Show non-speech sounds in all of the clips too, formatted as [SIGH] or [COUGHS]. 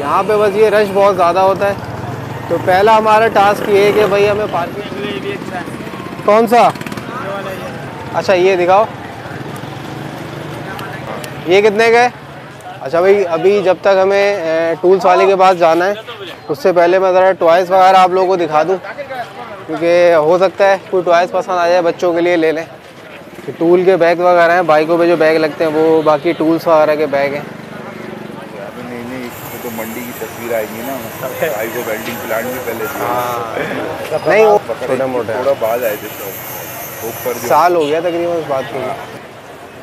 यहाँ पे बस ये रश बहुत ज़्यादा होता है। तो पहला हमारा टास्क ये है कि भाई हमें पार्किंग कौन सा? अच्छा ये दिखाओ। ये कितने का है? अच्छा भाई, अभी जब तक हमें टूल्स वाले के पास जाना है, उससे पहले मैं ज़रा टॉयज़ वगैरह आप लोगों को दिखा दूँ। क्योंकि हो सकता है कोई टॉयज़ पसंद आ जाए बच्चों के लिए ले लें। टूल के बैग वगैरह हैं बाइकों पे जो बैग लगते हैं, वो बाकी टूल्स वगैरह के बैग हैं अभी नहीं नहीं इसमें तो आएगी ना भाई को वेल्डिंग प्लांट भी पहले हाँ। नहीं वो छोटे मोटे। थोड़ा बाद आए थे ऊपर साल हो गया तकरीबन उस बात के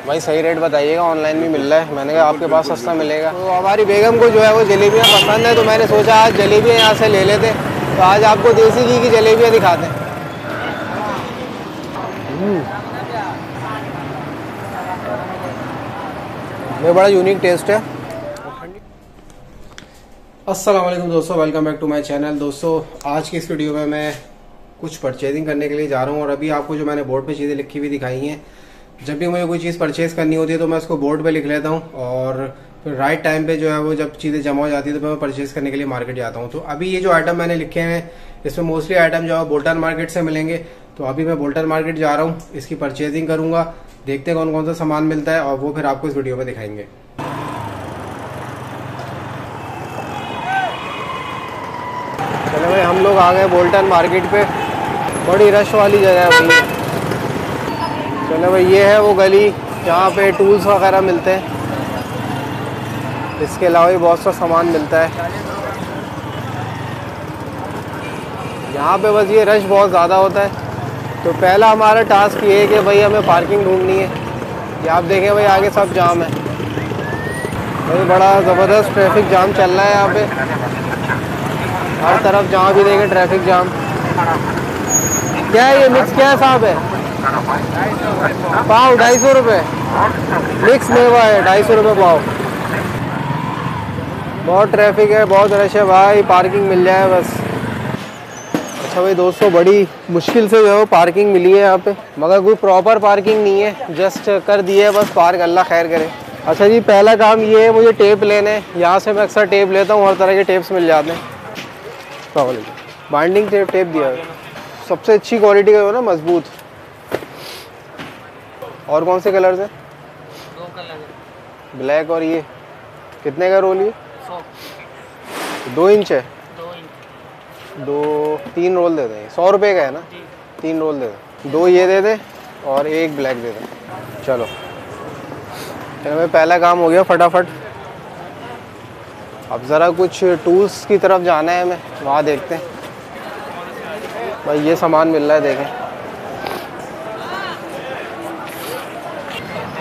भाई सही रेट बताइएगा ऑनलाइन भी मिल रहा है। मैंने कहा आपके पास सस्ता मिलेगा। तो हमारी बेगम को जो है वो जलेबियाँ पसंद है तो मैंने सोचा आज जलेबियाँ यहाँ से ले लेते। तो आज आपको देसी घी की जलेबियाँ दिखाते हैं ये बड़ा यूनिक टेस्ट है। वालेकुम दोस्तों welcome back to my channel दोस्तों, आज की इस वीडियो में मैं कुछ परचेजिंग करने के लिए जा रहा हूँ और अभी आपको जो मैंने बोर्ड पे चीज़ें लिखी हुई दिखाई हैं, जब भी मुझे कोई चीज़ परचेज करनी होती है तो मैं उसको बोर्ड पे लिख लेता हूँ और फिर राइट टाइम पे जो है वो जब चीज़ें जमा हो जाती है तो मैं परचेज करने के लिए मार्केट जाता हूँ। तो अभी ये जो आइटम मैंने लिखे हैं, इसमें मोस्टली आइटम जो है बोल्टन मार्केट से मिलेंगे। तो अभी मैं बोल्टन मार्केट जा रहा हूँ, इसकी परचेजिंग करूँगा, देखते कौन कौन सा सामान मिलता है और वो फिर आपको इस वीडियो में दिखाएँगे चलो भाई हम लोग आ गए बोल्टन मार्केट पे। बड़ी रश वाली जगह है भाई चलो भाई, ये है वो गली जहाँ पे टूल्स वगैरह मिलते हैं। इसके अलावा भी बहुत सा सामान मिलता है। यहाँ पे बस ये रश बहुत ज़्यादा होता है। तो पहला हमारा टास्क ये है कि भाई, हमें पार्किंग ढूंढनी है। ये आप देखें भाई, आगे सब जाम है। भाई, बड़ा ज़बरदस्त ट्रैफ़िक जाम चल रहा है यहाँ पे। हर तरफ़ जहाँ भी देखें ट्रैफ़िक जाम क्या है ये मिक्स क्या है साहब है? पाव ढाई सौ रुपये मिक्स मेवा है, ढाई सौ रुपये पाव। बहुत ट्रैफ़िक है, बहुत रश है। भाई पार्किंग मिल जाए बस। अच्छा भाई, दोस्तों, बड़ी मुश्किल से जो है पार्किंग मिली है यहाँ पे। मगर कोई प्रॉपर पार्किंग नहीं है। जस्ट कर दिए है बस, पार्क, अल्लाह खैर करे। अच्छा जी, पहला काम ये है, मुझे टेप लेने यहाँ से मैं अक्सर टेप लेता हूँ, हर तरह के टेप्स मिल जाते हैं। बाइंडिंग टेप टेप दिया। है सबसे अच्छी क्वालिटी का हो ना मज़बूत। और कौन से कलर्स हैं? दो कलर ब्लैक और ये। कितने का रोल ये? दो इंच है। दो इंच दो तीन रोल दे दें। सौ रुपये का है ना? तीन रोल दे दें। दो ये दे दें और एक ब्लैक दे दें। चलो। चलो भाई पहला काम हो गया फटाफट। अब ज़रा कुछ टूल्स की तरफ़ जाना है हमें, वहाँ देखते हैं। भाई, ये सामान मिल रहा है, देखें।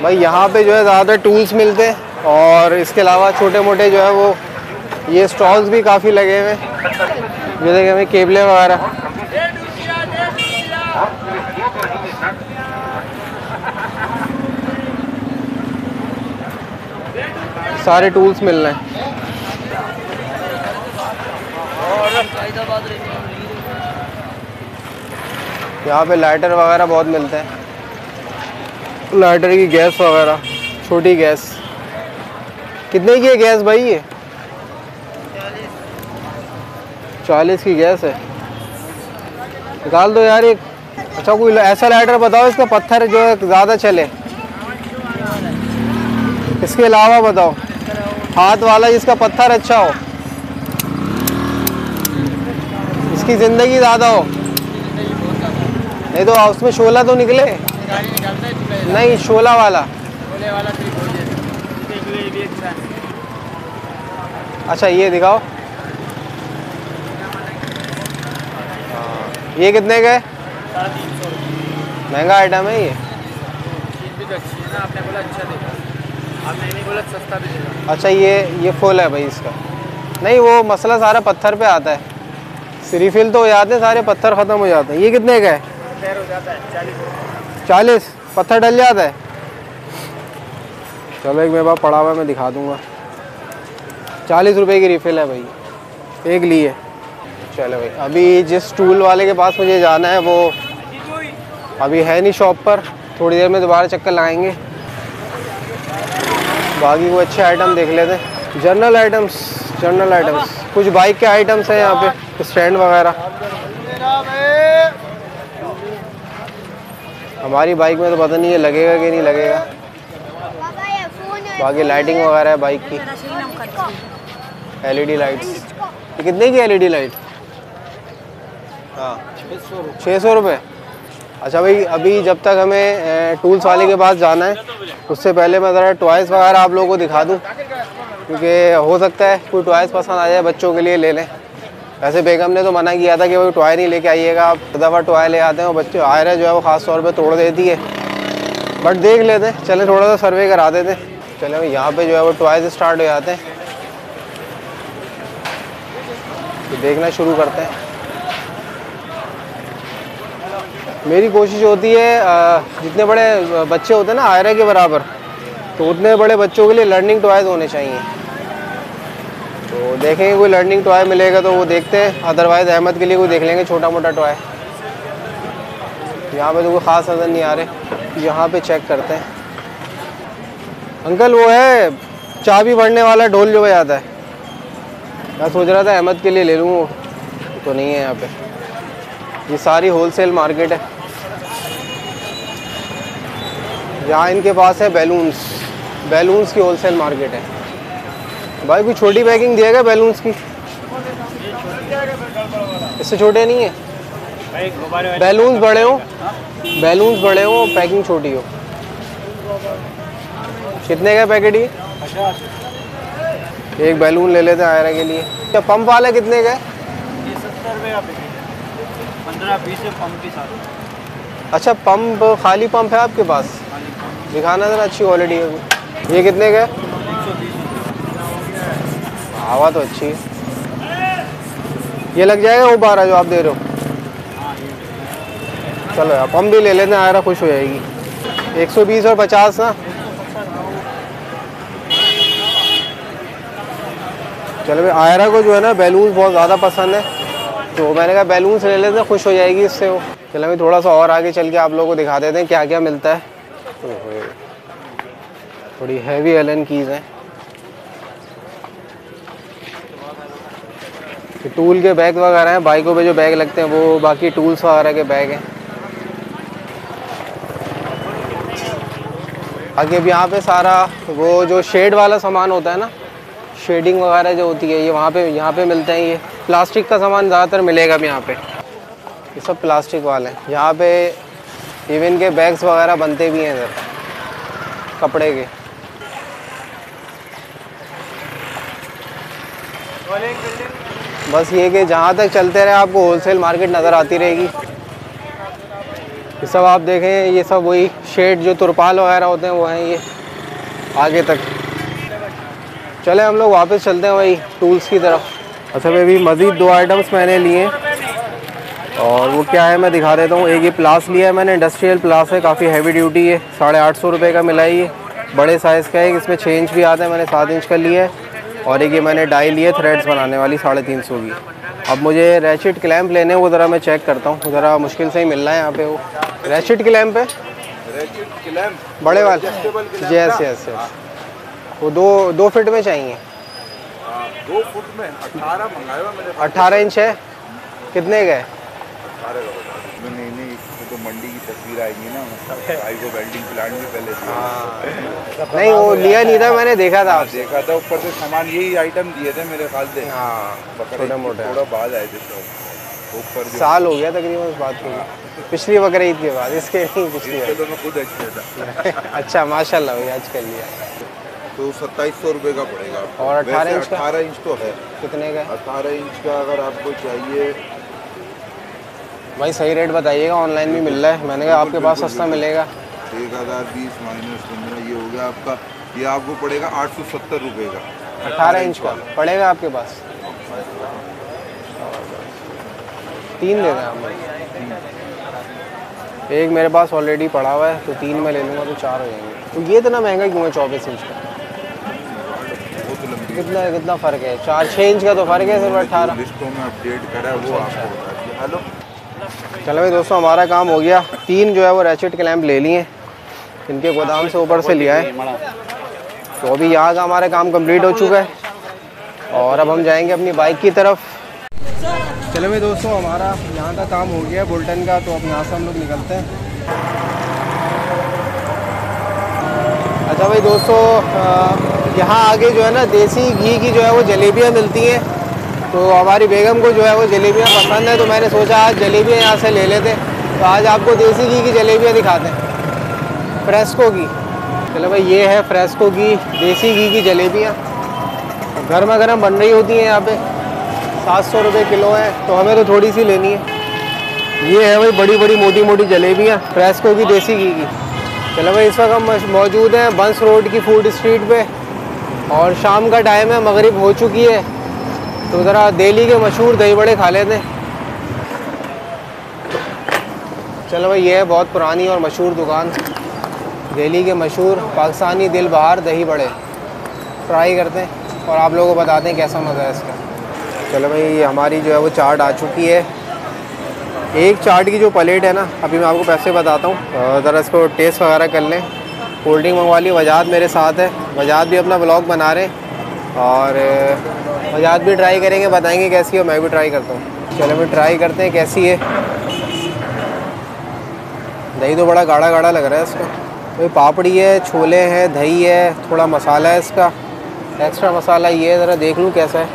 भाई, यहाँ पे जो है ज़्यादा टूल्स मिलते हैं और इसके अलावा छोटे मोटे जो है वो, ये स्टॉल्स भी काफ़ी लगे हुए ये देखें भाई केबलें वगैरह। सारे टूल्स मिल रहे हैं। यहाँ पे लाइटर वगैरह बहुत मिलते हैं। लाइटर की गैस वगैरह, छोटी गैस कितने की है गैस भाई ये? चालीस की गैस है। निकाल दो यार एक। अच्छा कोई ऐसा लाइटर बताओ इसका पत्थर जो है ज़्यादा चले। इसके अलावा बताओ, हाथ वाला जिसका पत्थर अच्छा हो। इसकी ज़िंदगी ज़्यादा हो। नहीं तो उसमें शोला तो निकले। है नहीं, शोला वाला। हो अच्छा ये दिखाओ। ये कितने का है? महँगा आइटम है ये। अच्छी है ये ये फुल है भाई इसका। नहीं, वो मसला सारा पत्थर पे आता है। रिफिल तो हो जाते हैं, सारे पत्थर ख़त्म हो जाते हैं। ये कितने का है? हो जाता है, चालीस। चालीस, पत्थर डल जाता है। चलो एक मेरे पास पड़ा हुआ मैं दिखा दूँगा। चालीस रुपए की रिफिल है भाई। एक ली है। चलो भाई, अभी जिस टूल वाले के पास मुझे जाना है, वो अभी है नहीं शॉप पर। थोड़ी देर में दोबारा चक्कर लगाएँगे। बाकी को अच्छे आइटम देख लेते। हैं जनरल आइटम्स जनरल आइटम्स कुछ बाइक के आइटम्स हैं यहाँ पे, स्टैंड वगैरह। हमारी बाइक में तो पता नहीं है लगेगा कि नहीं लगेगा। बाकी लाइटिंग वगैरह है बाइक की। एलईडी लाइट्स ये कितने की एलईडी लाइट हाँ। छः सौ रुपये अच्छा भाई अभी जब तक हमें टूल्स वाले के पास जाना है उससे पहले मैं ज़रा टॉयज़ वगैरह आप लोगों को दिखा दूँ क्योंकि हो सकता है कोई टॉयज़ पसंद आ जाए बच्चों के लिए ले लें। वैसे बेगम ने तो मना किया था कि भाई टॉय नहीं लेके आइएगा, आप दफ़ा टॉय ले आते हैं और बच्चे आयरा जो है वो ख़ास तौर पे तोड़ देती है बट देख लेते हैं, चले थोड़ा सा सर्वे करा देते हैं। चले यहाँ पे जो है वो टॉयज़ स्टार्ट हो जाते हैं। तो देखना शुरू करते हैं। मेरी कोशिश होती है जितने बड़े बच्चे होते हैं ना आयरा के बराबर तो उतने बड़े बच्चों के लिए लर्निंग टॉयज़ होने चाहिए। तो देखेंगे, कोई लर्निंग टॉय मिलेगा तो वो देखते हैं। अदरवाइज़ अहमद के लिए कोई देख लेंगे छोटा मोटा टॉय यहाँ पे तो कोई ख़ास नज़र नहीं आ रहे। यहाँ पे चेक करते हैं। अंकल, वो है चाबी भरने वाला ढोल जो बजाता है। मैं सोच रहा था अहमद के लिए ले लूँ, वो तो नहीं है यहाँ पे। ये सारी होलसेल मार्केट है। यहाँ इनके पास है बैलून्स बैलून्स की होलसेल मार्केट है। भाई, कोई छोटी पैकिंग दिया गया बैलून्स की? इससे छोटे नहीं है। बैलून्स बड़े हो। बैलून्स बड़े हो पैकिंग छोटी हो। कितने का पैकेट ये? एक बैलून ले लेते हैं आयरा के लिए। क्या पंप वाला कितने का अच्छा पंप खाली पंप है आपके पास? दिखाना जरा अच्छी क्वालिटी है। ये कितने का है? हवा तो अच्छी है। ये लग जाएगा वो बारह जो आप दे रहे हो। चलो यार हम भी ले लेते हैं, आयरा खुश हो जाएगी। 120 और 50 ना चलो भाई, आयरा को जो है ना, बैलून्स बहुत ज़्यादा पसंद है। तो मैंने कहा, बैलून्स ले लेते हैं, खुश हो जाएगी इससे वो। चलो भाई, थोड़ा सा और आगे चल के आप लोगों को दिखा देते हैं क्या क्या मिलता है। थोड़ी हैवी एलन कीज़ हैं। टूल के बैग वगैरह हैं, बाइकों पे जो बैग लगते हैं, वो बाकी टूल्स वगैरह के बैग हैं। बाकी अब यहाँ पे सारा वो जो शेड वाला सामान होता है ना, शेडिंग वगैरह जो होती है, ये वहाँ पे, यहाँ पे मिलते हैं ये। प्लास्टिक का सामान ज़्यादातर मिलेगा अब यहाँ पे। ये सब प्लास्टिक वाले हैं। यहाँ पे इवन के बैग्स वगैरह बनते भी हैं इधर, कपड़े के। बस ये कि जहाँ तक चलते रहे, आपको होलसेल मार्केट नज़र आती रहेगी। ये सब आप देखें, ये सब वही शेड जो तुरपाल वगैरह होते हैं, वो हैं ये। आगे तक। चले, हम लोग वापस चलते हैं वही टूल्स की तरफ़। अच्छा भाई, अभी मज़ीद दो आइटम्स मैंने लिए। और वो क्या है, मैं दिखा देता हूँ। एक ये प्लास लिया है मैंने इंडस्ट्रियल प्लास है, काफ़ी हैवी ड्यूटी है। साढ़े आठ सौ रुपये का मिला है ये। बड़े साइज़ का है, इसमें छः इंच भी आता है, मैंने सात इंच का लिया है। और एक ये मैंने डाई ली है थ्रेड्स बनाने वाली साढ़े तीन सौ की। अब मुझे रैचिट क्लैम्प लेने वो ज़रा मैं चेक करता हूँ। ज़रा मुश्किल से ही मिल रहा है यहाँ पे वो। रैचिट क्लैम्प है? बड़े वाले। यस यस यस वो दो दो फिट में चाहिए। दो फुट में। अठारह अट्ठारह इंच है? कितने का है अठारह तो मंडी की तस्वीर आएगी ना भाई को वेल्डिंग प्लांट में पहले दिया। नहीं वो लिया नहीं था मैंने देखा था। आपसे देखा था ऊपर से सामान यही आइटम दिए थे मेरे ख्याल से। हाँ छोटे मोटे। थोड़ा बाद आए थे ऊपर साल हो गया तकरीबन उस बात को। पिछली बकर ईद के बाद इसके नहीं पिछली तो मैं खुद अच्छे था। [LAUGHS] अच्छा माशाल्लाह भाई आज कर लिया। तो सत्ताईस सौ रुपये का पड़ेगा और 18 वैसे इंच? 18 इंच तो है। कितने का अठारह इंच का अगर आपको चाहिए भाई सही रेट बताइएगा ऑनलाइन भी मिल रहा है। मैंने कहा आपके पास सस्ता मिलेगा। एक हज़ार बीस माइनस पंद्रह ये हो गया आपका। ये आपको पड़ेगा आठ सौ सत्तर रुपये का। अठारह इंच का। पड़ेगा आपके पास। तीन दे दें आप मुझे। एक मेरे पास ऑलरेडी पड़ा हुआ है तो तीन में ले लूँगा तो चार हो जाएँगे। तो ये इतना महँगा क्यों है चौबीस इंच का? कितना कितना फ़र्क है? चार छः इंच का तो फ़र्क है सिर्फ़ अठारह। लिस्टों में अपडेट करा वो आपको हेलो चलो भाई दोस्तों, हमारा काम हो गया। तीन जो है वो रैचेट क्लैम्प ले लिए। इनके गोदाम से ऊपर से लिया है। तो अभी यहाँ का हमारा काम कंप्लीट हो चुका है। और अब हम जाएँगे अपनी बाइक की तरफ़। चलो भाई दोस्तों, हमारा यहाँ का काम हो गया है बुल्टन का तो अब यहाँ से हम लोग निकलते हैं। अच्छा भाई दोस्तों यहाँ आगे जो है ना, देसी घी की जो है वो जलेबियाँ मिलती हैं। तो हमारी बेगम को जो है वो जलेबियाँ पसंद है तो मैंने सोचा आज जलेबियाँ यहाँ से ले लेते तो आज आपको देसी घी की जलेबियाँ दिखाते हैं। फ्रेस्को की चलो भाई, ये है फ्रेस्को की देसी घी की जलेबियाँ। गर्मा गर्म बन रही होती हैं यहाँ पे। सात सौ रुपये किलो है तो हमें तो थोड़ी सी लेनी है। ये है भाई बड़ी बड़ी मोटी मोटी जलेबियाँ, फ्रेस्को की देसी घी की। चलो भाई, इस वक्त हम मौजूद हैं बंस रोड की फ़ूड स्ट्रीट पे। और शाम का टाइम है, मगरिब हो चुकी है। तो ज़रा दिल्ली के मशहूर दही बड़े खा लेते। हैं चलो भाई, ये है बहुत पुरानी और मशहूर दुकान। दिल्ली के मशहूर पाकिस्तानी दिल बहार दही बड़े। ट्राई करते हैं और आप लोगों को बताते हैं कैसा मज़ा है इसका। चलो भाई, ये हमारी जो है वो चाट आ चुकी है। एक चाट की जो प्लेट है ना, अभी मैं आपको पैसे बताता हूँ। ज़रा इसको टेस्ट वगैरह कर लें। कोल्ड ड्रिंक मंगवा ली, वजाद मेरे साथ है। वजाद भी अपना ब्लॉग बना रहे हैं। और वजाद भी ट्राई करेंगे, बताएँगे कैसी है मैं भी ट्राई करता हूँ। चलो मैं ट्राई करते हैं कैसी है। दही तो बड़ा गाढ़ा गाढ़ा लग रहा है इसका। भाई पापड़ी है, छोले हैं, दही है, थोड़ा मसाला है इसका। एक्स्ट्रा मसाला ये है, ज़रा देख लूँ कैसा है।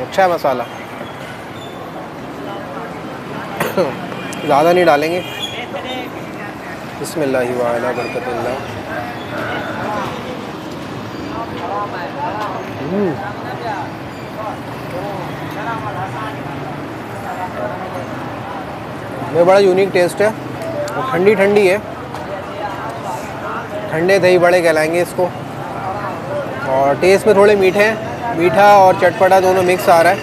अच्छा है मसाला। [COUGHS] ज़्यादा नहीं डालेंगे। बिस्मिल्लाह वाला ये बड़ा यूनिक टेस्ट है। और ठंडी ठंडी है। ठंडे दही बड़े कहलाएँगे इसको। और टेस्ट में थोड़े मीठे हैं। मीठा और चटपटा दोनों मिक्स आ रहा है।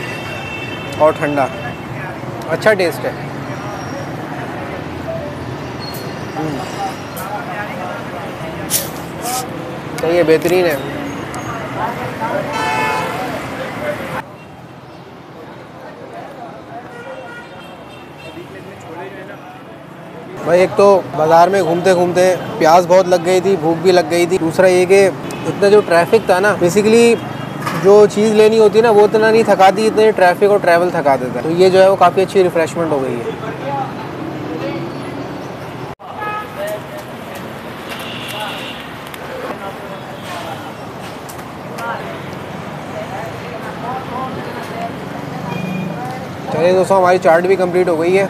और ठंडा। अच्छा टेस्ट है। सही है, बेहतरीन है। भाई, एक तो बाज़ार में घूमते घूमते प्यास बहुत लग गई थी, भूख भी लग गई थी। दूसरा ये कि इतना जो ट्रैफ़िक था ना बेसिकली जो चीज़ लेनी होती है ना, वो इतना नहीं थकाती इतने ट्रैफ़िक और ट्रैवल थका देता है। तो ये जो है वो काफ़ी अच्छी रिफ़्रेशमेंट हो गई है। चलिए दोस्तों, हमारी चार्ट भी कंप्लीट हो गई है।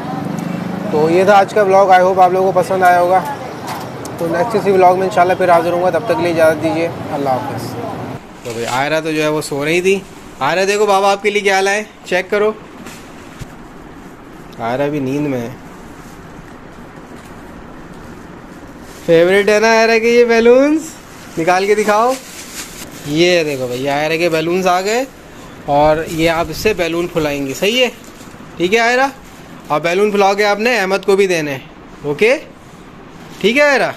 तो ये था आज का ब्लॉग आई होप आप लोगों को पसंद आया होगा. तो नेक्स्ट इसी ब्लॉग में इंशाल्लाह फिर हाजिर हूँगा तब तक के लिए इजाज़त दीजिए. अल्लाह हाफिज़. तो भाई आयरा तो जो है वो सो रही थी. आयरा देखो बाबा आपके लिए क्या लाए. चेक करो. आयरा भी नींद में है. फेवरेट है ना आयरा के ये बैलून्स निकाल के दिखाओ. ये देखो भाई आयरा के बैलून्स आ गए. और ये आप इससे बैलून फुलाएँगे. सही है? ठीक है, आयरा? और बैलून फुला के आपने अहमद को भी देने। ओके ठीक है आयरा